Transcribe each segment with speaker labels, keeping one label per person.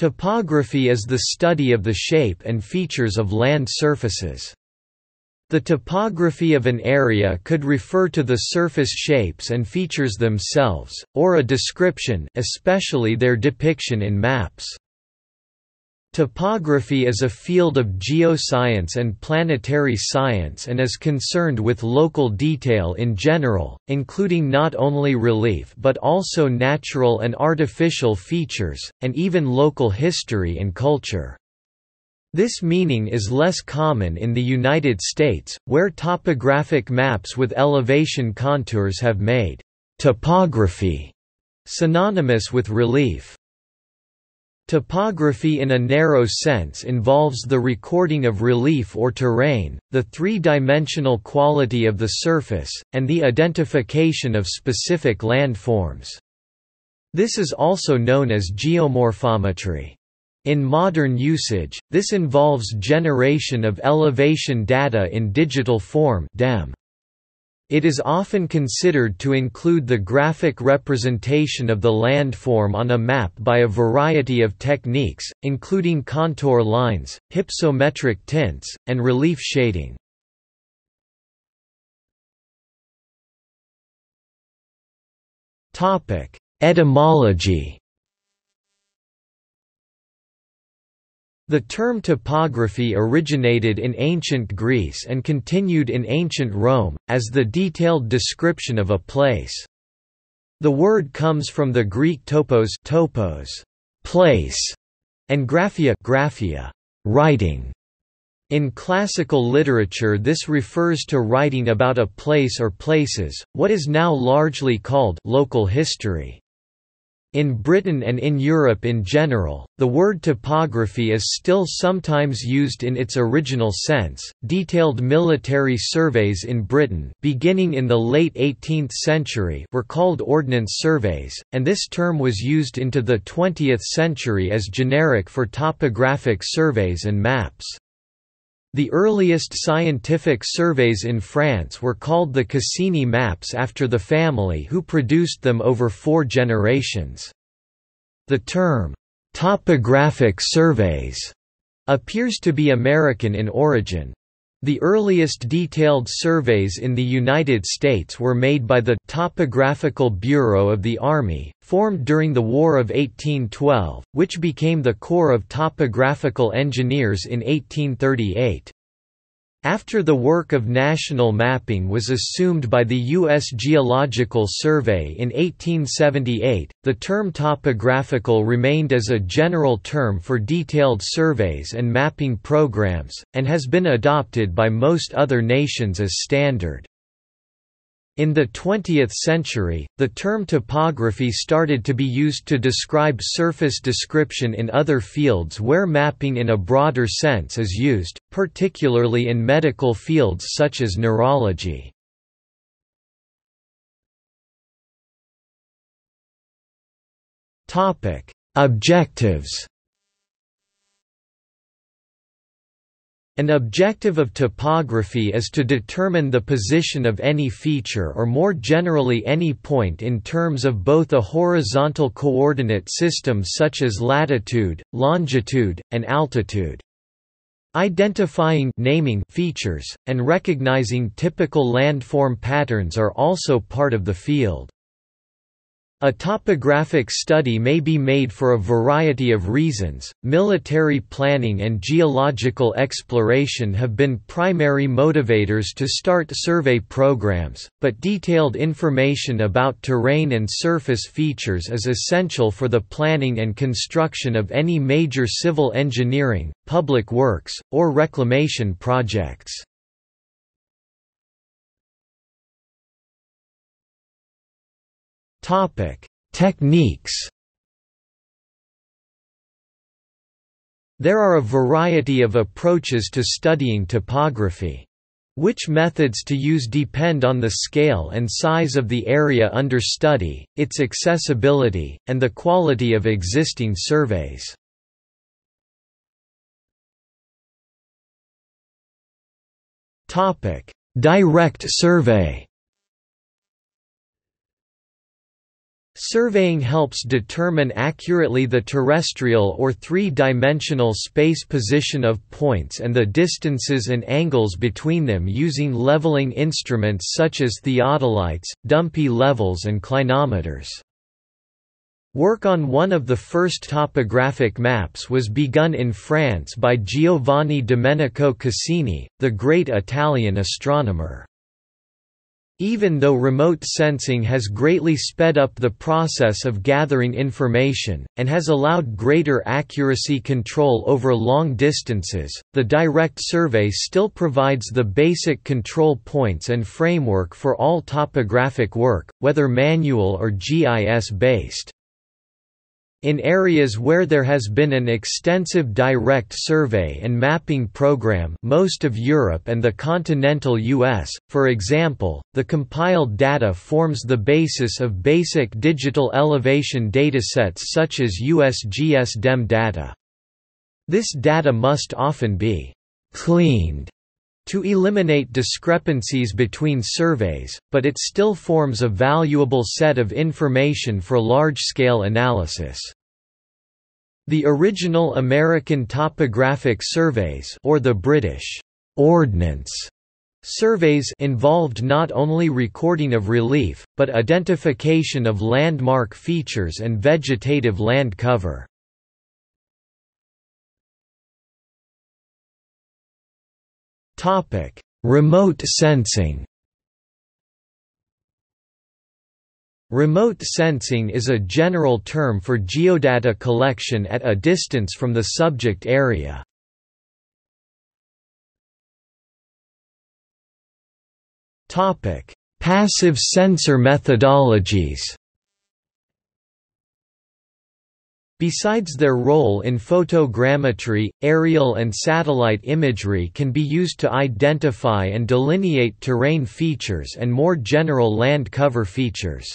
Speaker 1: Topography is the study of the shape and features of land surfaces. The topography of an area could refer to the surface shapes and features themselves, or a description especially their depiction in maps. Topography is a field of geoscience and planetary science and is concerned with local detail in general, including not only relief but also natural and artificial features, and even local history and culture. This meaning is less common in the United States, where topographic maps with elevation contours have made topography synonymous with relief. Topography in a narrow sense involves the recording of relief or terrain, the three-dimensional quality of the surface, and the identification of specific landforms. This is also known as geomorphometry. In modern usage, this involves generation of elevation data in digital form DEM. It is often considered to include the graphic representation of the landform on a map by a variety of techniques, including contour lines, hypsometric tints, and relief shading. Etymology The term topography originated in ancient Greece and continued in ancient Rome, as the detailed description of a place. The word comes from the Greek topos, topos place, and graphia, graphia writing. In classical literature this refers to writing about a place or places, what is now largely called local history. In Britain and in Europe in general, the word topography is still sometimes used in its original sense. Detailed military surveys in Britain, beginning in the late 18th century, were called ordnance surveys, and this term was used into the 20th century as generic for topographic surveys and maps. The earliest scientific surveys in France were called the Cassini maps after the family who produced them over four generations. The term, "'topographic surveys' appears to be American in origin. The earliest detailed surveys in the United States were made by the Topographical Bureau of the Army, formed during the War of 1812, which became the Corps of Topographical Engineers in 1838. After the work of national mapping was assumed by the U.S. Geological Survey in 1878, the term topographical remained as a general term for detailed surveys and mapping programs, and has been adopted by most other nations as standard. In the 20th century, the term topography started to be used to describe surface description in other fields where mapping in a broader sense is used, particularly in medical fields such as neurology. Objectives An objective of topography is to determine the position of any feature or more generally any point in terms of both a horizontal coordinate system such as latitude, longitude, and altitude. Identifying naming features, and recognizing typical landform patterns are also part of the field. A topographic study may be made for a variety of reasons. Military planning and geological exploration have been primary motivators to start survey programs, but detailed information about terrain and surface features is essential for the planning and construction of any major civil engineering, public works, or reclamation projects. Topic: Techniques. There are a variety of approaches to studying topography. Which methods to use depend on the scale and size of the area under study, its accessibility, and the quality of existing surveys. Direct survey Surveying helps determine accurately the terrestrial or three-dimensional space position of points and the distances and angles between them using leveling instruments such as theodolites, Dumpy levels and clinometers. Work on one of the first topographic maps was begun in France by Giovanni Domenico Cassini, the great Italian astronomer. Even though remote sensing has greatly sped up the process of gathering information, and has allowed greater accuracy control over long distances, the direct survey still provides the basic control points and framework for all topographic work, whether manual or GIS-based. In areas where there has been an extensive direct survey and mapping program most of Europe and the continental US, for example, the compiled data forms the basis of basic digital elevation datasets such as USGS DEM data. This data must often be «cleaned» to eliminate discrepancies between surveys, but it still forms a valuable set of information for large-scale analysis. The original American topographic surveys or the British Ordnance surveys involved not only recording of relief, but identification of landmark features and vegetative land cover. Topic: Remote sensing. Remote sensing is a general term for geodata collection at a distance from the subject area. Topic: Passive sensor methodologies. Besides their role in photogrammetry, aerial and satellite imagery can be used to identify and delineate terrain features and more general land cover features.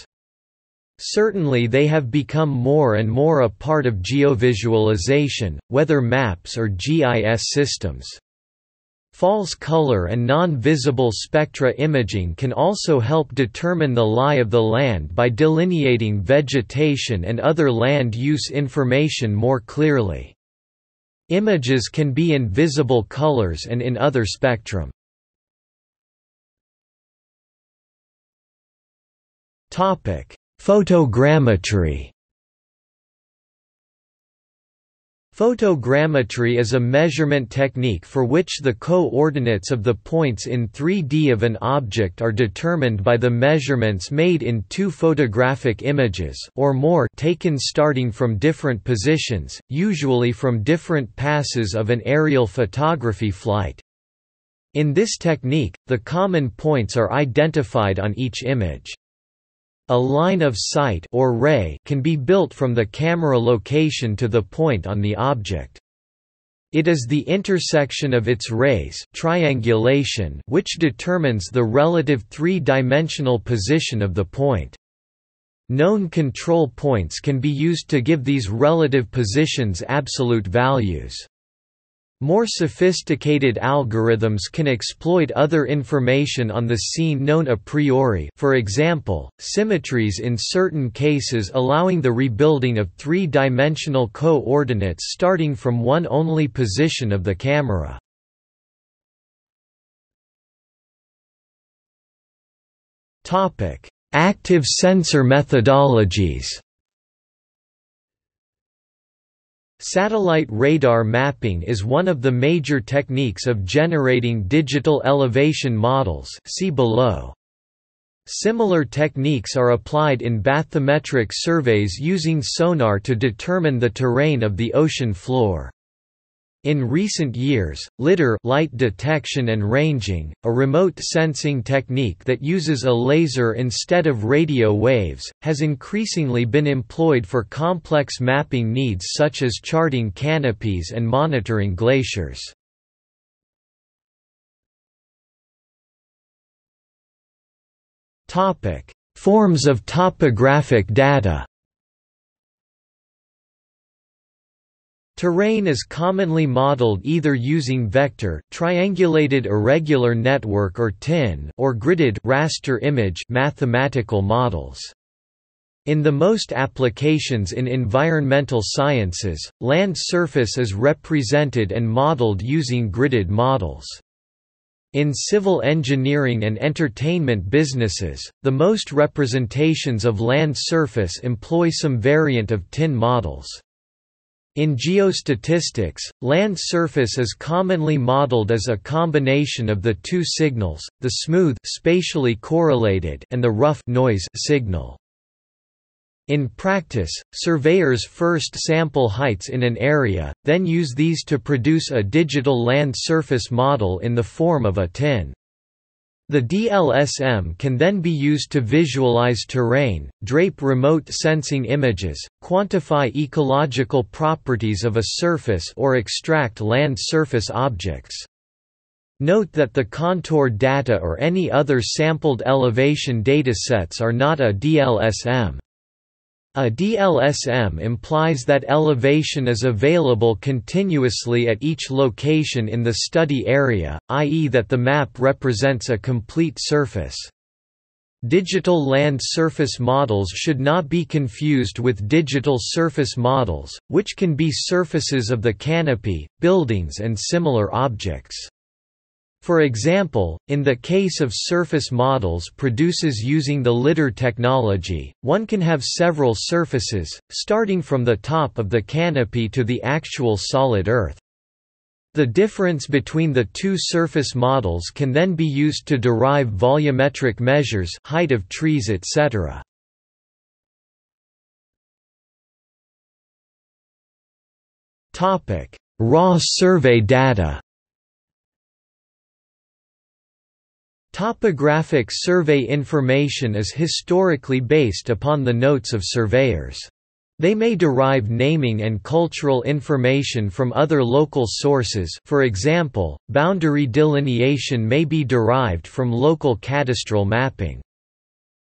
Speaker 1: Certainly they have become more and more a part of geovisualization, whether maps or GIS systems. False color and non-visible spectra imaging can also help determine the lie of the land by delineating vegetation and other land use information more clearly. Images can be in visible colors and in other spectrum. Photogrammetry Photogrammetry is a measurement technique for which the coordinates of the points in 3D of an object are determined by the measurements made in two photographic images or more taken starting from different positions, usually from different passes of an aerial photography flight. In this technique, the common points are identified on each image. A line of sight or ray can be built from the camera location to the point on the object. It is the intersection of its rays triangulation which determines the relative three-dimensional position of the point. Known control points can be used to give these relative positions absolute values. More sophisticated algorithms can exploit other information on the scene known a priori for example, symmetries in certain cases allowing the rebuilding of three-dimensional coordinates starting from one only position of the camera. Active sensor methodologies Satellite radar mapping is one of the major techniques of generating digital elevation models see below. Similar techniques are applied in bathymetric surveys using sonar to determine the terrain of the ocean floor. In recent years, LIDAR light detection and ranging, a remote sensing technique that uses a laser instead of radio waves, has increasingly been employed for complex mapping needs such as charting canopies and monitoring glaciers. Forms of topographic data Terrain is commonly modeled either using vector triangulated irregular network or TIN or gridded raster image mathematical models. In the most applications in environmental sciences, land surface is represented and modeled using gridded models. In civil engineering and entertainment businesses, the most representations of land surface employ some variant of tin models. In geostatistics, land surface is commonly modeled as a combination of the two signals, the smooth spatially correlated and the rough noise signal. In practice, surveyors first sample heights in an area, then use these to produce a digital land surface model in the form of a tin. The DLSM can then be used to visualize terrain, drape remote sensing images, quantify ecological properties of a surface or extract land surface objects. Note that the contour data or any other sampled elevation datasets are not a DLSM. A DLSM implies that elevation is available continuously at each location in the study area, i.e. that the map represents a complete surface. Digital land surface models should not be confused with digital surface models, which can be surfaces of the canopy, buildings and similar objects. For example, in the case of surface models produces using the lidar technology, one can have several surfaces, starting from the top of the canopy to the actual solid Earth. The difference between the two surface models can then be used to derive volumetric measures height of trees etc. Raw survey data Topographic survey information is historically based upon the notes of surveyors. They may derive naming and cultural information from other local sources for example, boundary delineation may be derived from local cadastral mapping.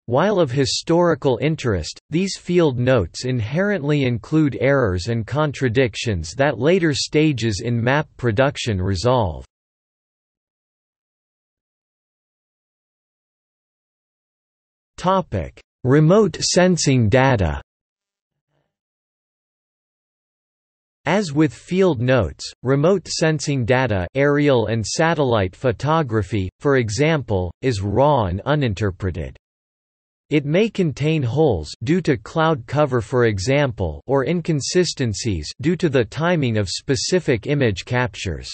Speaker 1: While of historical interest, these field notes inherently include errors and contradictions that later stages in map production resolve. Topic: Remote sensing data. As with field notes, remote sensing data aerial and satellite photography, for example, is raw and uninterpreted. It may contain holes due to cloud cover for example or inconsistencies due to the timing of specific image captures.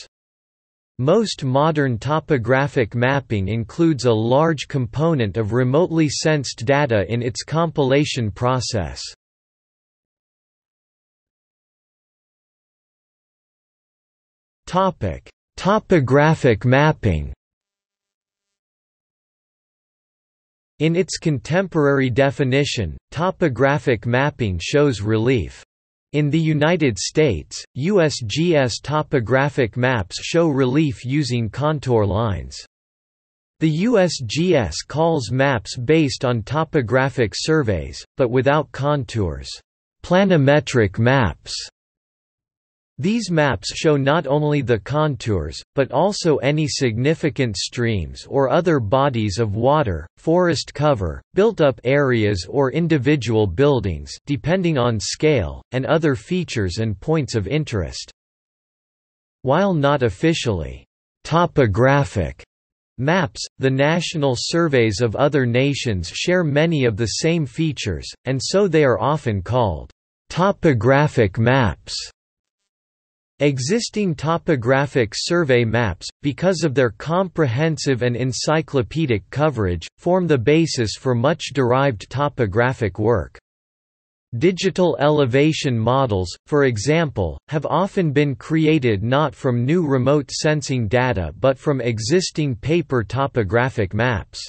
Speaker 1: Most modern topographic mapping includes a large component of remotely sensed data in its compilation process. Topic: Topographic mapping In its contemporary definition, topographic mapping shows relief in the United States, USGS topographic maps show relief using contour lines. The USGS calls maps based on topographic surveys, but without contours, planimetric maps. These maps show not only the contours, but also any significant streams or other bodies of water, forest cover, built-up areas or individual buildings depending on scale, and other features and points of interest. While not officially topographic maps, the national surveys of other nations share many of the same features, and so they are often called topographic maps. Existing topographic survey maps, because of their comprehensive and encyclopedic coverage, form the basis for much derived topographic work. Digital elevation models, for example, have often been created not from new remote sensing data but from existing paper topographic maps.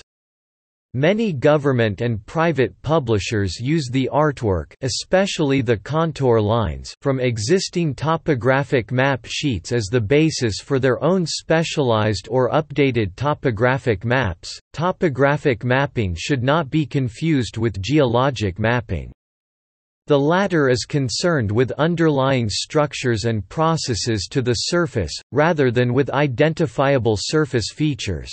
Speaker 1: Many government and private publishers use the artwork especially the contour lines from existing topographic map sheets as the basis for their own specialized or updated topographic maps. Topographic mapping should not be confused with geologic mapping. The latter is concerned with underlying structures and processes to the surface, rather than with identifiable surface features.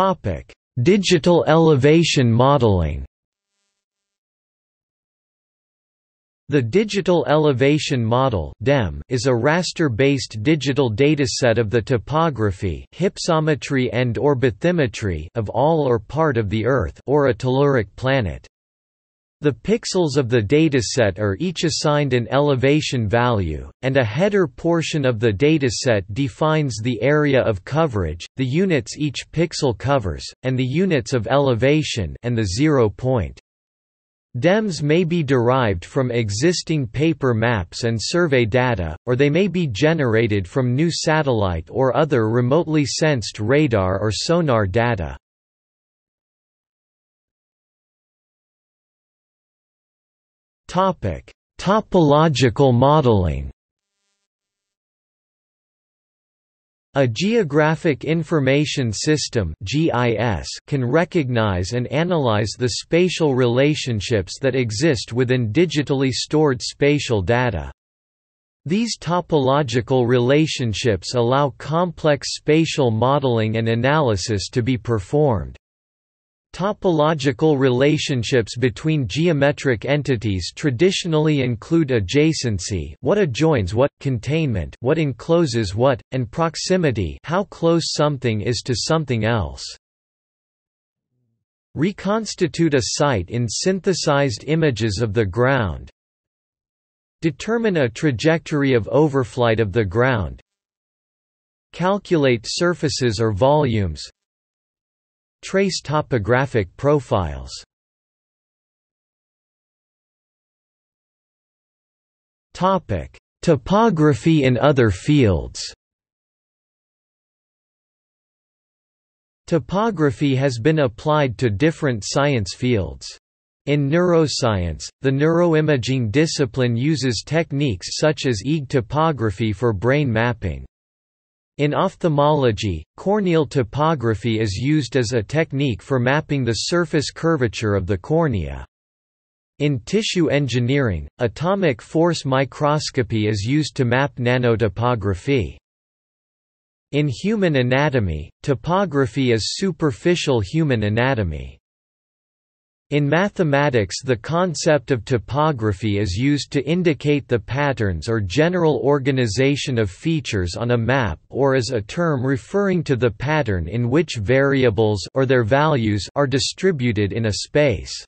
Speaker 1: Topic: Digital elevation modeling. The Digital Elevation Model is a raster-based digital dataset of the topography hypsometry and or bathymetry of all or part of the Earth or a telluric planet. The pixels of the dataset are each assigned an elevation value, and a header portion of the dataset defines the area of coverage, the units each pixel covers, and the units of elevation and the zero point. DEMS may be derived from existing paper maps and survey data, or they may be generated from new satellite or other remotely sensed radar or sonar data. Topological modeling A Geographic Information System (GIS) can recognize and analyze the spatial relationships that exist within digitally stored spatial data. These topological relationships allow complex spatial modeling and analysis to be performed. Topological relationships between geometric entities traditionally include adjacency what adjoins what, containment what encloses what, and proximity how close something is to something else. Reconstitute a site in synthesized images of the ground. Determine a trajectory of overflight of the ground. Calculate surfaces or volumes Trace topographic profiles Topography in other fields Topography has been applied to different science fields. In neuroscience, the neuroimaging discipline uses techniques such as EEG topography for brain mapping. In ophthalmology, corneal topography is used as a technique for mapping the surface curvature of the cornea. In tissue engineering, atomic force microscopy is used to map nanotopography. In human anatomy, topography is superficial human anatomy. In mathematics the concept of topography is used to indicate the patterns or general organization of features on a map or as a term referring to the pattern in which variables or their values are distributed in a space.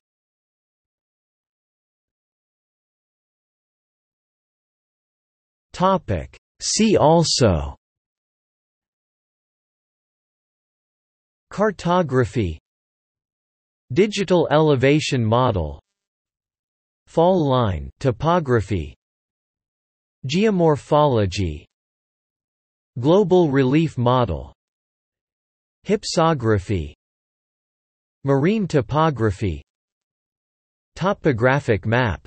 Speaker 1: See also Cartography Digital elevation model Fall line topography Geomorphology Global relief model Hypsography Marine topography Topographic map